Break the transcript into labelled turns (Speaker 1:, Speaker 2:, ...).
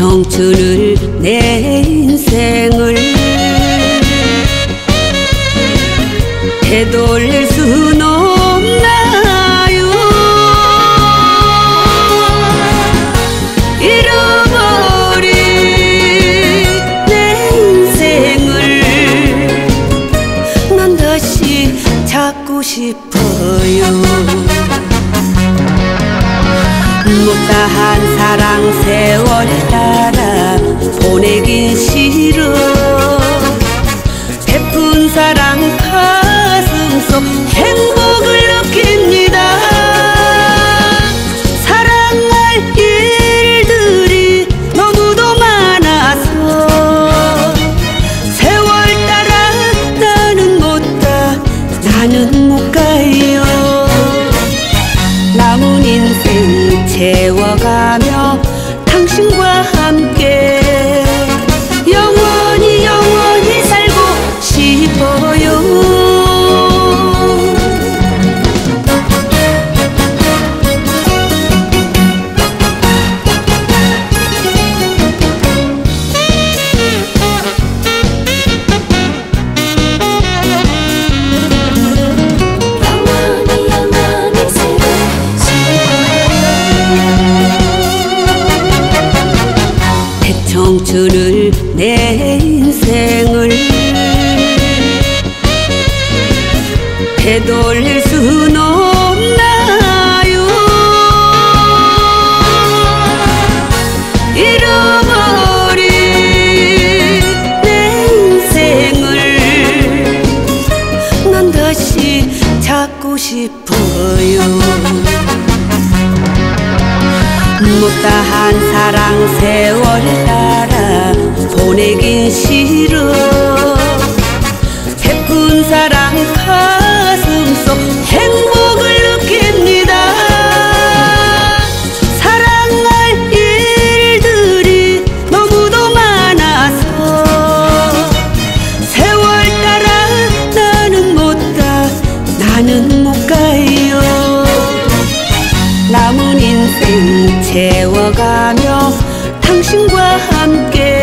Speaker 1: 청춘을 내 인생을 되돌릴 순 없나요? 잃어버린 내 인생을 난 다시 찾고 싶어요 못다한 사랑 세월에 따라 보내긴 싫어 베푼 사랑 가슴 속 행복을 느낍니다. 세월 나는 못 가요 채워가며 청춘을 내 인생을 되돌릴 순 없나요? 잃어버린 내 인생을 난 다시 찾고 싶어요 못다한 사랑 세월에 따라 보내긴 싫어 채워가며 당신과 함께